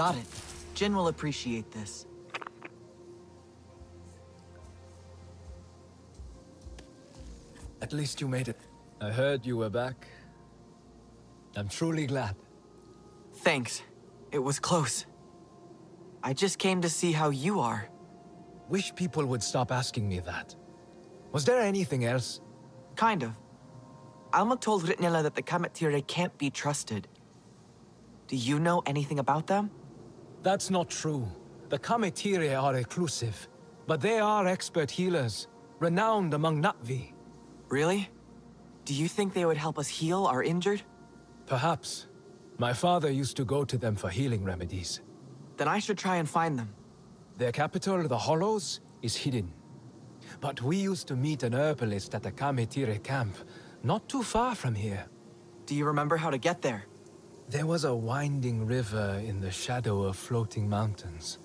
Got it. Jin will appreciate this. At least you made it. I heard you were back. I'm truly glad. Thanks. It was close. I just came to see how you are. Wish people would stop asking me that. Was there anything else? Kind of. Alma told Ritnila that the Kame'tire can't be trusted. Do you know anything about them? That's not true. The Kame'tire are reclusive, but they are expert healers, renowned among Na'vi. Really? Do you think they would help us heal our injured? Perhaps. My father used to go to them for healing remedies. Then I should try and find them. Their capital, the Hollows, is hidden. But we used to meet an herbalist at the Kame'tire camp, not too far from here. Do you remember how to get there? There was a winding river in the shadow of floating mountains.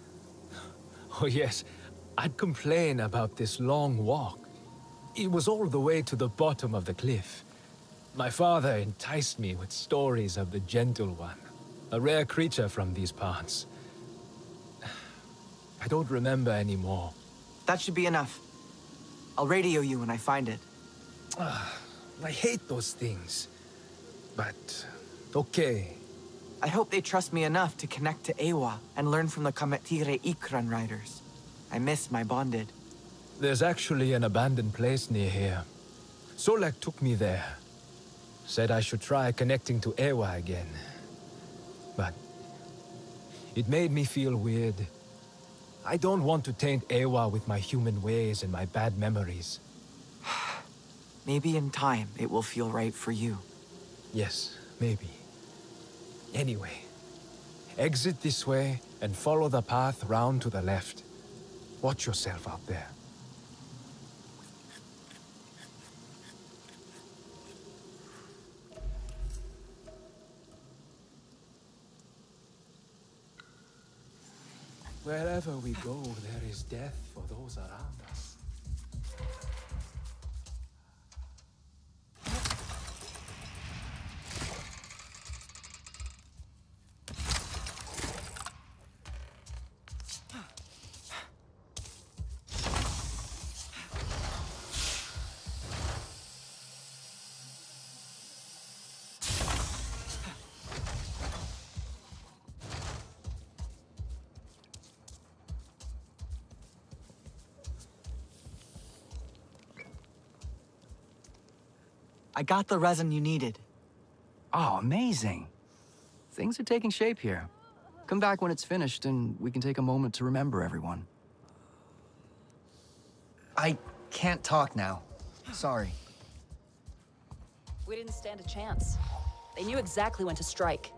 Oh yes, I'd complain about this long walk. It was all the way to the bottom of the cliff. My father enticed me with stories of the Gentle One, a rare creature from these parts. I don't remember anymore. That should be enough. I'll radio you when I find it. Ah, I hate those things. But, okay. I hope they trust me enough to connect to Eywa and learn from the Kame'tire Ikran riders. I miss my bonded. There's actually an abandoned place near here. Solek took me there. Said I should try connecting to Eywa again. But... It made me feel weird. I don't want to taint Eywa with my human ways and my bad memories. Maybe in time it will feel right for you. Yes, maybe. Anyway, exit this way and follow the path round to the left. Watch yourself out there. Wherever we go, there is death for those around I got the resin you needed. Oh, amazing. Things are taking shape here. Come back when it's finished and we can take a moment to remember everyone. I can't talk now. Sorry. We didn't stand a chance. They knew exactly when to strike.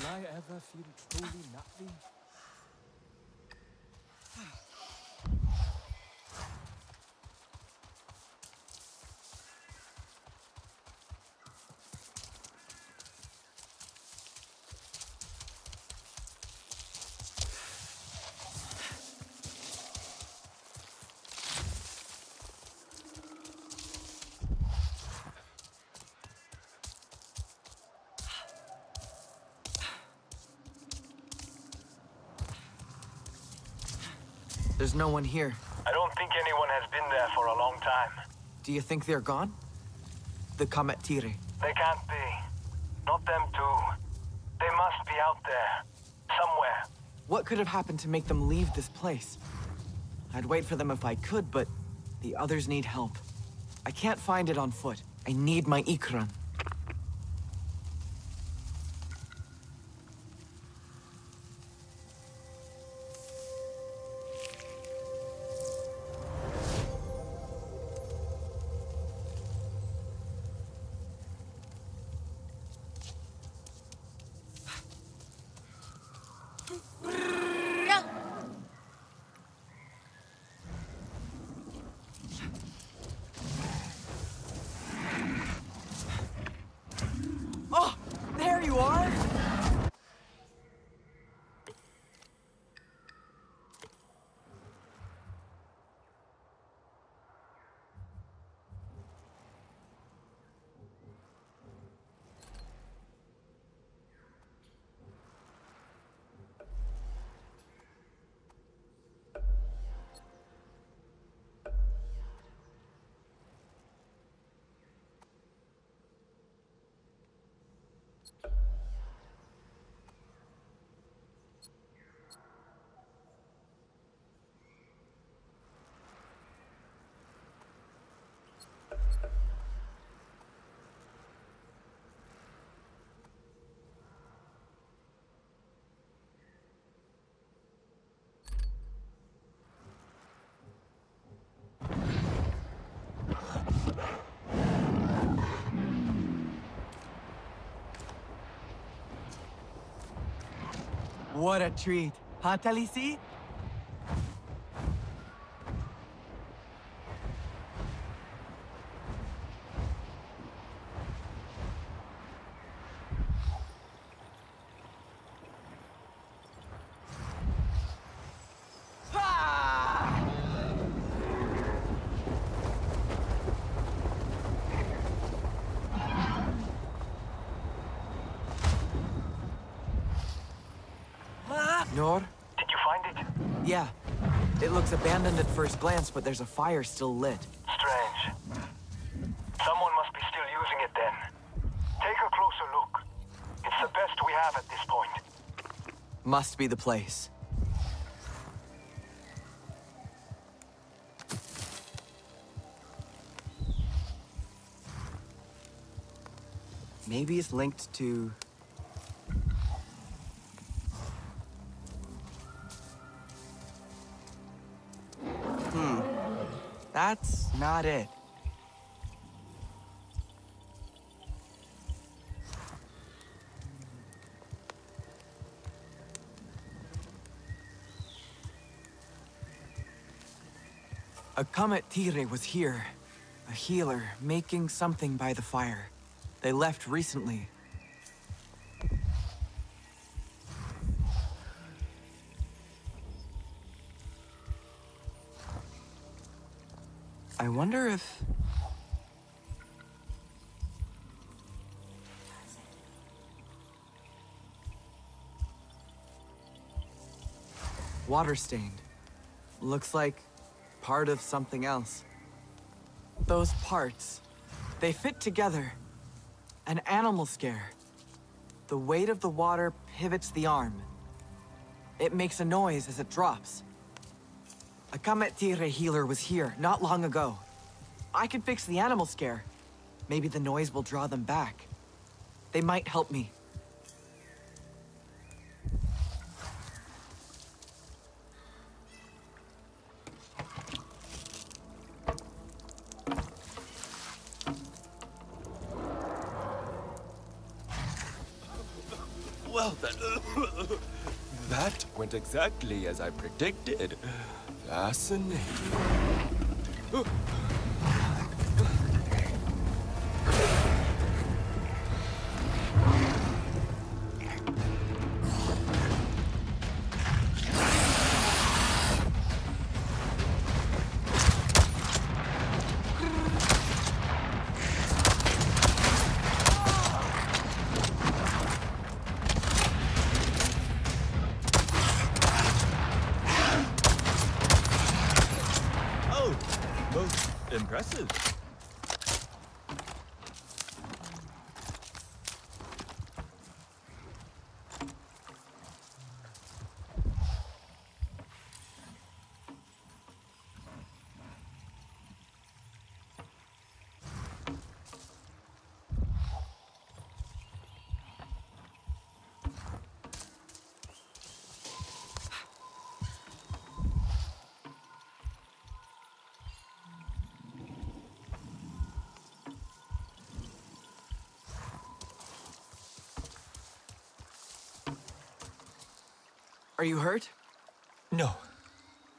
Will I ever feel truly Na'vi? There's no one here. I don't think anyone has been there for a long time. Do you think they're gone? The Kame'tire. They can't be. Not them too. They must be out there. Somewhere. What could have happened to make them leave this place? I'd wait for them if I could, but the others need help. I can't find it on foot. I need my Ikran. What a treat. Huh, Talisi? Nor? Did you find it? Yeah. It looks abandoned at first glance, but there's a fire still lit. Strange. Someone must be still using it then. Take a closer look. It's the best we have at this point. Must be the place. Maybe it's linked to... That's not it. A Kame'tire was here. A healer, making something by the fire. They left recently. Wonder if... Water stained. Looks like part of something else. Those parts, they fit together. An animal scare. The weight of the water pivots the arm. It makes a noise as it drops. A Tire healer was here not long ago. I can fix the animal scare. Maybe the noise will draw them back. They might help me. Well then, that went exactly as I predicted. Fascinating. Are you hurt? No.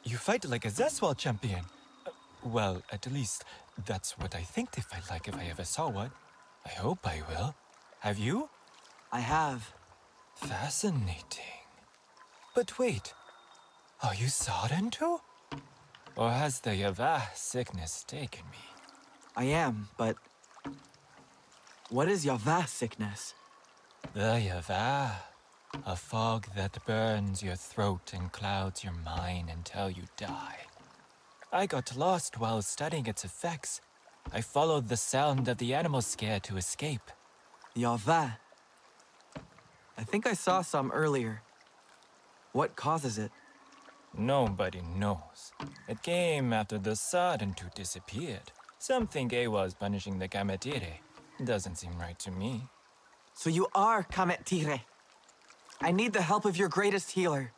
You fight like a Zeswal champion. Uh, well, at least, that's what I think they fight like if I ever saw one. I hope I will. Have you? I have. Fascinating. But wait. Are you Sarentu too? Or has the Yavah sickness taken me? I am, but... What is Yavah sickness? The Yavah. A fog that burns your throat and clouds your mind until you die. I got lost while studying its effects. I followed the sound of the animal scare to escape. Yavah. I think I saw some earlier. What causes it? Nobody knows. It came after the Sarentu disappeared. Some think Eywa is punishing the Kame'tire. Doesn't seem right to me. So you are Kame'tire. I need the help of your greatest healer.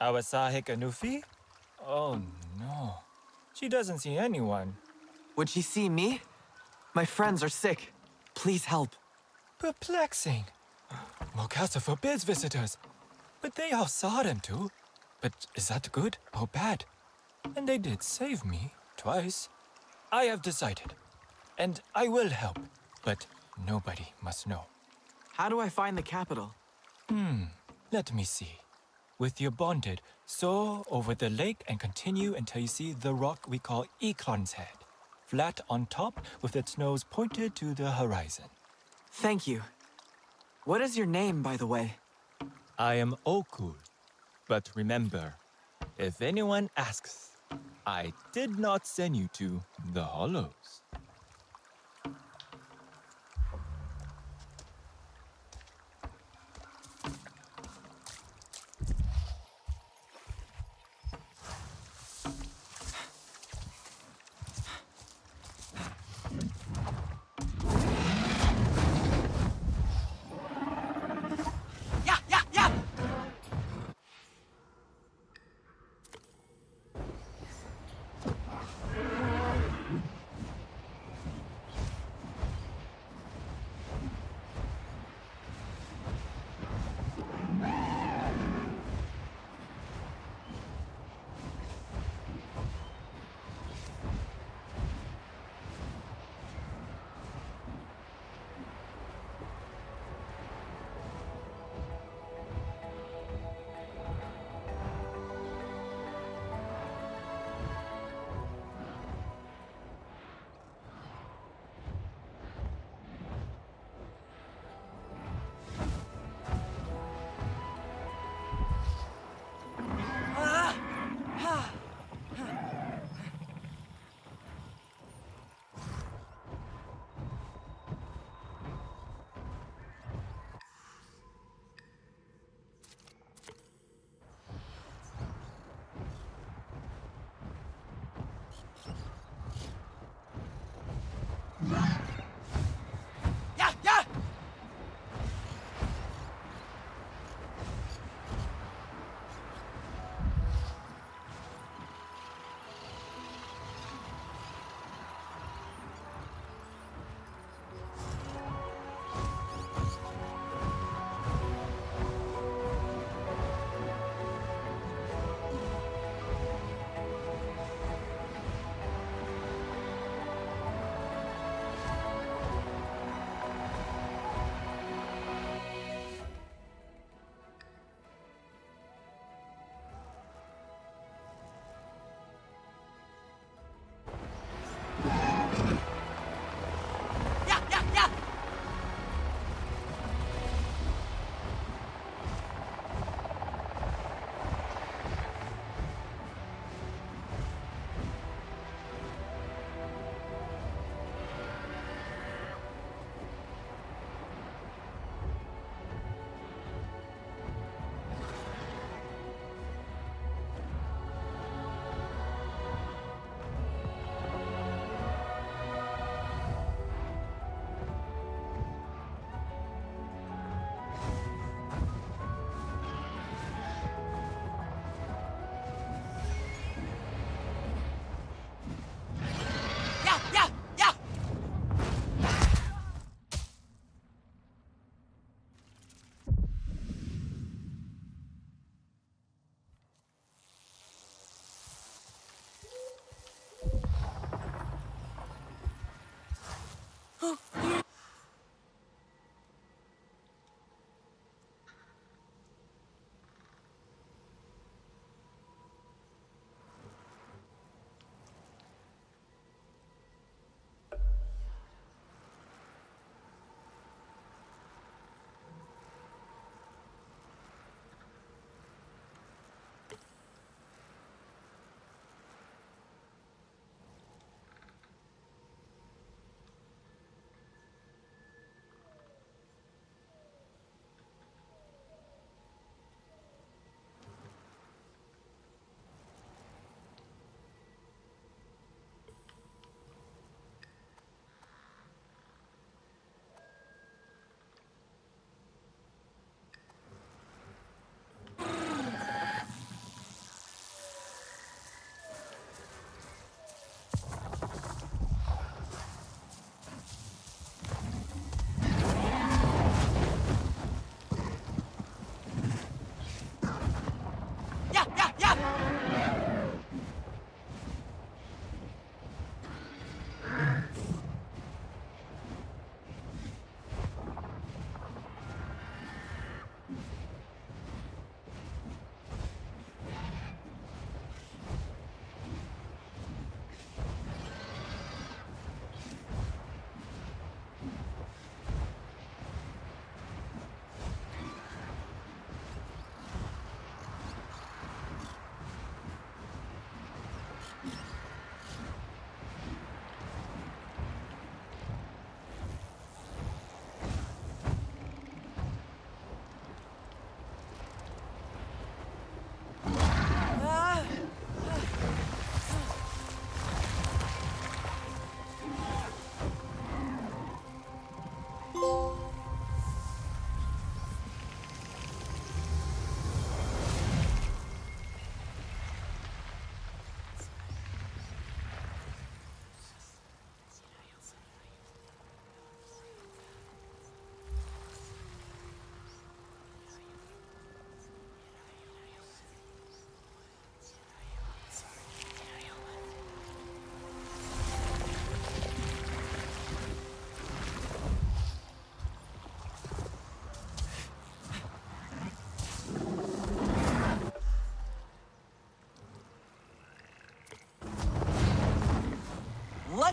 Awasahik Anufi? Oh no. She doesn't see anyone. Would she see me? My friends are sick. Please help. Perplexing. Mokasa forbids visitors. But they all saw them too. But is that good or bad? And they did save me twice. I have decided. And I will help. But nobody must know. How do I find the capital? Hmm. Let me see. With your bonded, soar over the lake and continue until you see the rock we call Eklon's Head. Flat on top with its nose pointed to the horizon. Thank you. What is your name, by the way? I am Okul. But remember, if anyone asks, I did not send you to the Hollows.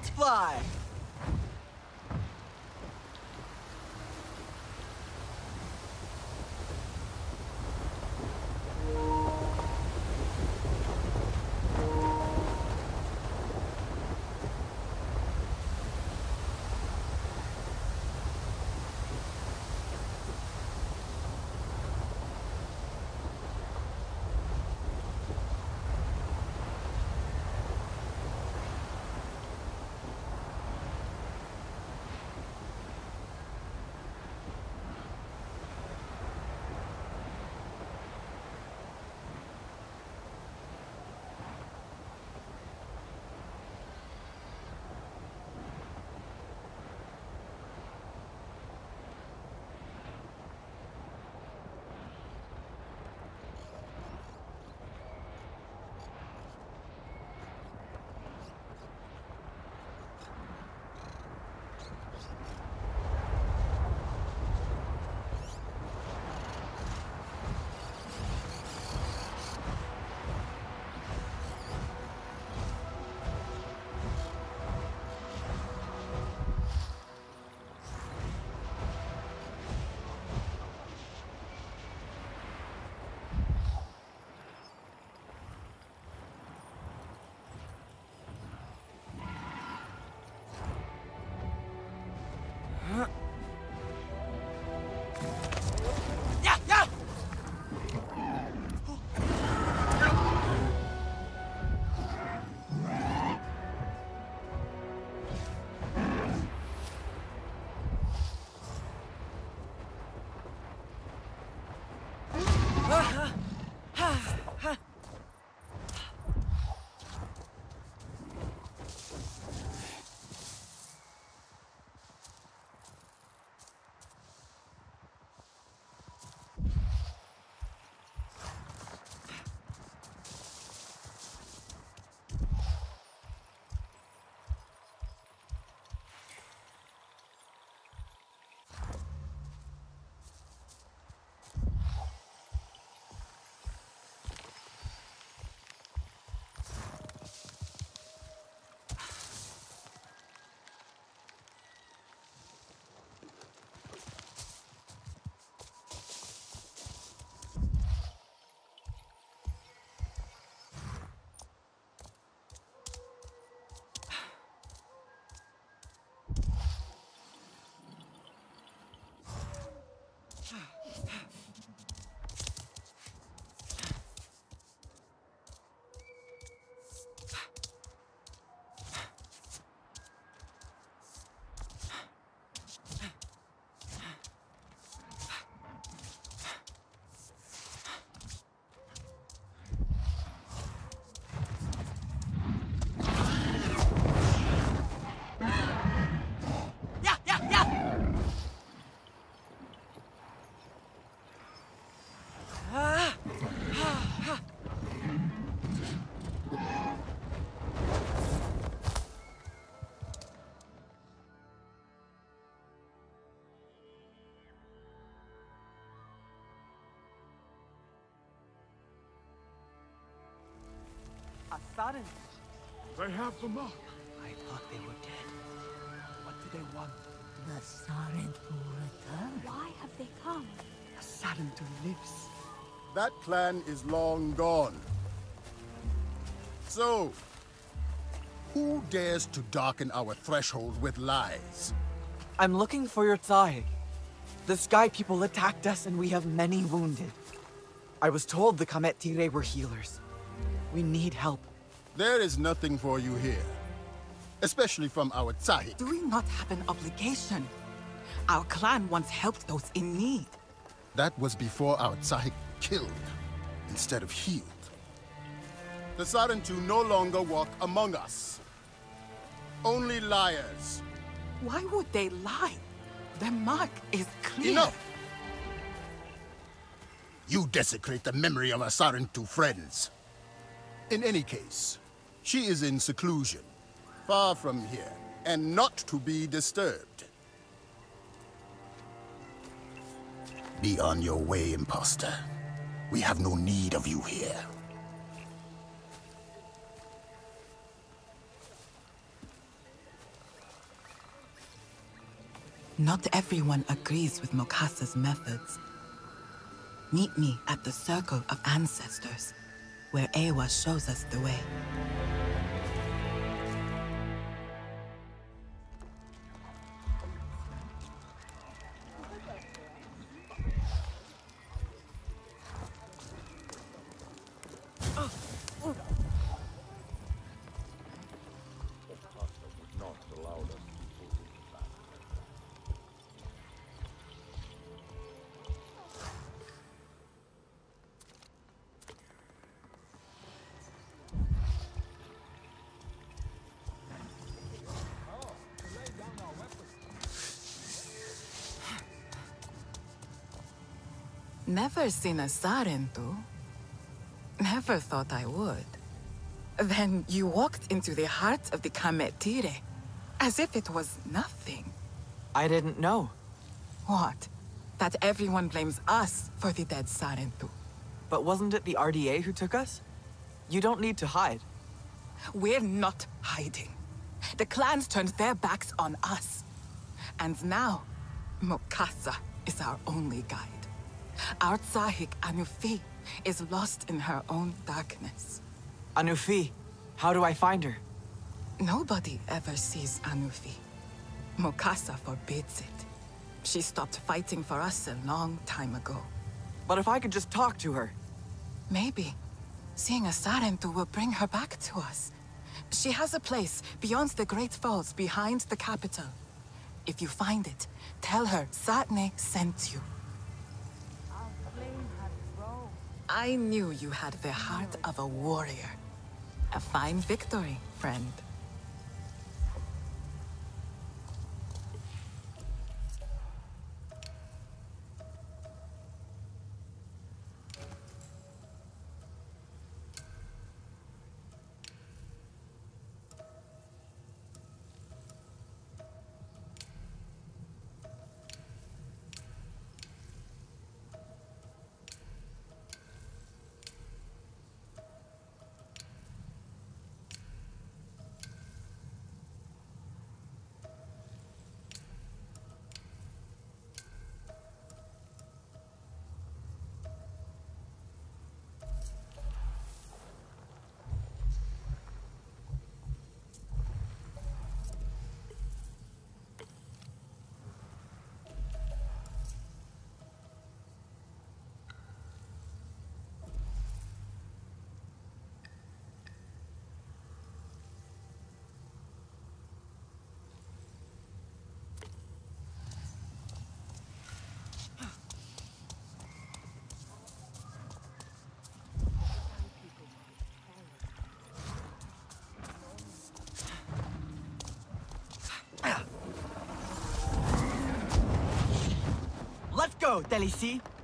Fly! Asarin. They have the mark. I thought they were dead. What do they want? The Sarentu return. Why have they come? The Asarin lives. That clan is long gone. So, who dares to darken our threshold with lies? I'm looking for your Tsai. The Sky People attacked us and we have many wounded. I was told the Kame'tire were healers. We need help. There is nothing for you here. Especially from our Tsahik. Do we not have an obligation? Our clan once helped those in need. That was before our Tsahik killed instead of healed. The Sarentu no longer walk among us. Only liars. Why would they lie? Their mark is clear. Enough! You desecrate the memory of our Sarentu friends. In any case, she is in seclusion, far from here, and not to be disturbed. Be on your way, impostor. We have no need of you here. Not everyone agrees with Mokasa's methods. Meet me at the Circle of Ancestors, where Eywa shows us the way. Never seen a Sarentu. Never thought I would. Then you walked into the heart of the Kame'tire, as if it was nothing. I didn't know. What? That everyone blames us for the dead Sarentu. But wasn't it the RDA who took us? You don't need to hide. We're not hiding. The clans turned their backs on us. And now, Mokasa is our only guide. Our Tsahik Anufi is lost in her own darkness. Anufi, how do I find her? Nobody ever sees Anufi. Mokasa forbids it. She stopped fighting for us a long time ago. But if I could just talk to her. Maybe. Seeing a Sarentu will bring her back to us. She has a place beyond the Great Falls behind the capital. If you find it, tell her Satne sent you. I knew you had the heart of a warrior. A fine victory, friend. Go, Delici.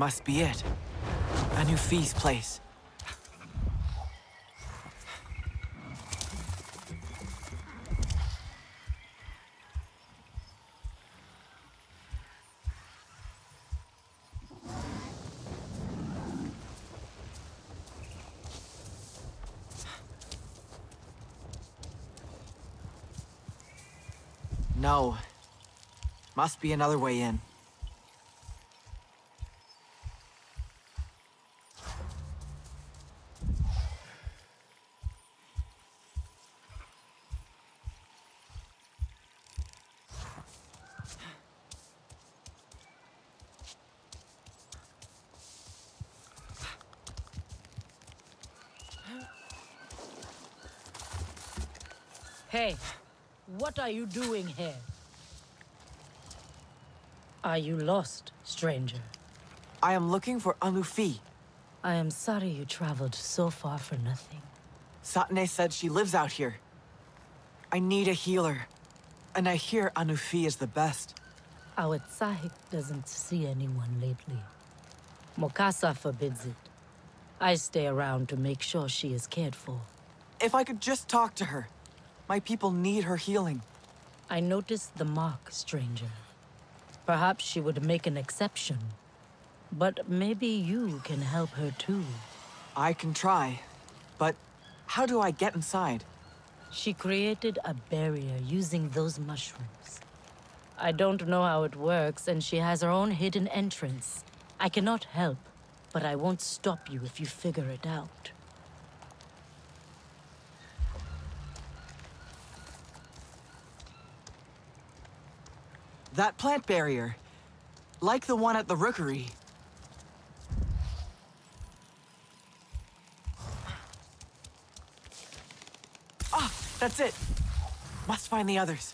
Must be it. A new Anufi's place. No. Must be another way in. Hey, what are you doing here? Are you lost, stranger? I am looking for Anufi. I am sorry you traveled so far for nothing. Satne said she lives out here. I need a healer. And I hear Anufi is the best. Our Tsahik doesn't see anyone lately. Mokasa forbids it. I stay around to make sure she is cared for. If I could just talk to her. My people need her healing. I noticed the mark, stranger. Perhaps she would make an exception. But maybe you can help her too. I can try. But how do I get inside? She created a barrier using those mushrooms. I don't know how it works, and she has her own hidden entrance. I cannot help, but I won't stop you if you figure it out. That plant barrier. Like the one at the rookery. Ah, that's it. Must find the others.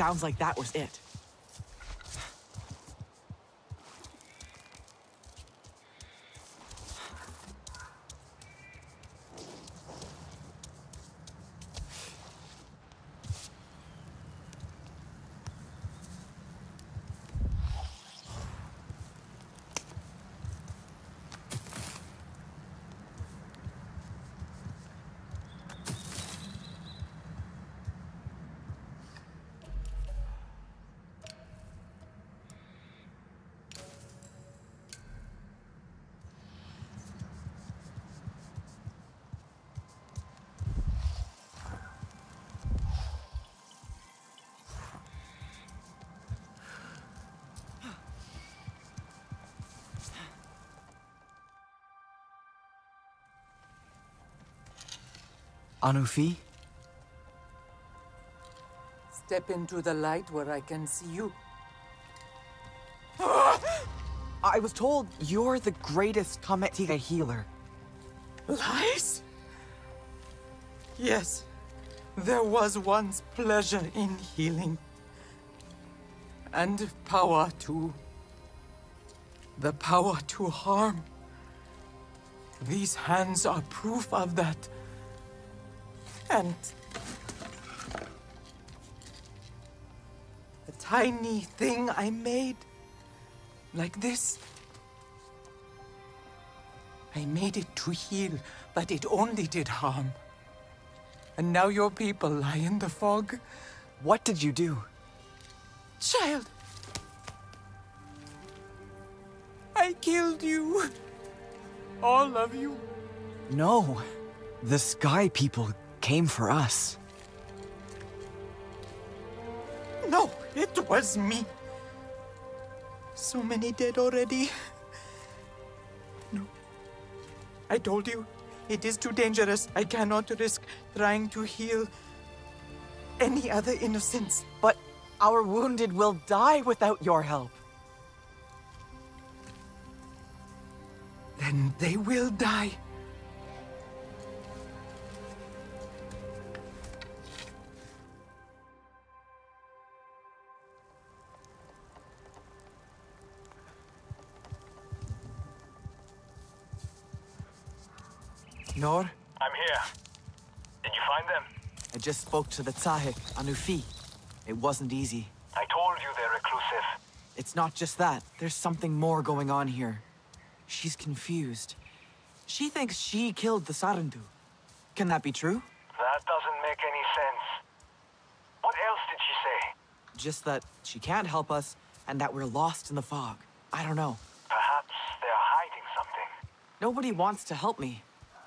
Sounds like that was it. Anufi? Step into the light where I can see you. I was told you're the greatest Kame'tire healer. Lies? Yes, there was once pleasure in healing. And power too. The power to harm. These hands are proof of that. And the tiny thing I made, like this, I made it to heal, but it only did harm. And now your people lie in the fog. What did you do? Child! I killed you. All of you. No. The Sky People came for us. No, it was me. So many dead already. No. I told you, it is too dangerous. I cannot risk trying to heal any other innocents. But our wounded will die without your help. Then they will die. Nor, I'm here. Did you find them? I just spoke to the Tsahik, Anufi. It wasn't easy. I told you they're reclusive. It's not just that. There's something more going on here. She's confused. She thinks she killed the Sarentu. Can that be true? That doesn't make any sense. What else did she say? Just that she can't help us, and that we're lost in the fog. I don't know. Perhaps they're hiding something. Nobody wants to help me.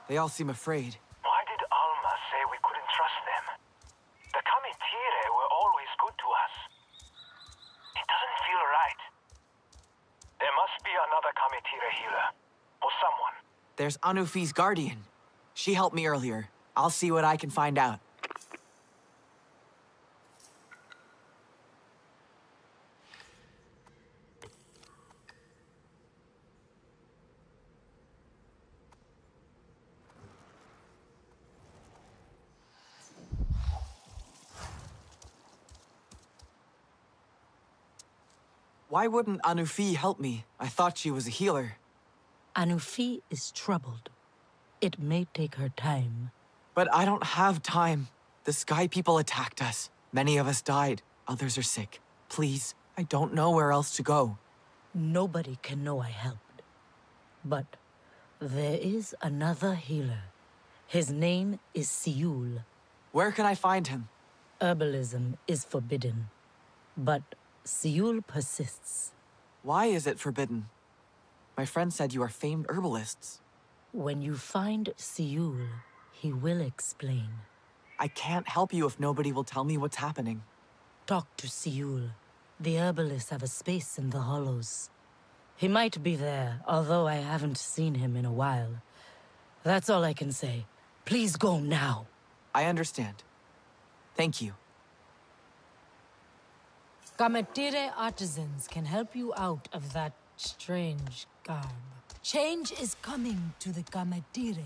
They all seem afraid. Why did Alma say we couldn't trust them? The Kame'tire were always good to us. It doesn't feel right. There must be another Kame'tire healer. Or someone. There's Anufi's guardian. She helped me earlier. I'll see what I can find out. Why wouldn't Anufi help me? I thought she was a healer. Anufi is troubled. It may take her time. But I don't have time. The Sky People attacked us. Many of us died. Others are sick. Please, I don't know where else to go. Nobody can know I helped. But there is another healer. His name is Siul. Where can I find him? Herbalism is forbidden. But Siul persists. Why is it forbidden? My friend said you are famed herbalists. When you find Siul, he will explain. I can't help you if nobody will tell me what's happening. Talk to Siul. The herbalists have a space in the hollows. He might be there, although I haven't seen him in a while. That's all I can say. Please go now. I understand. Thank you. Kame'tire artisans can help you out of that strange garb. Change is coming to the Kame'tire.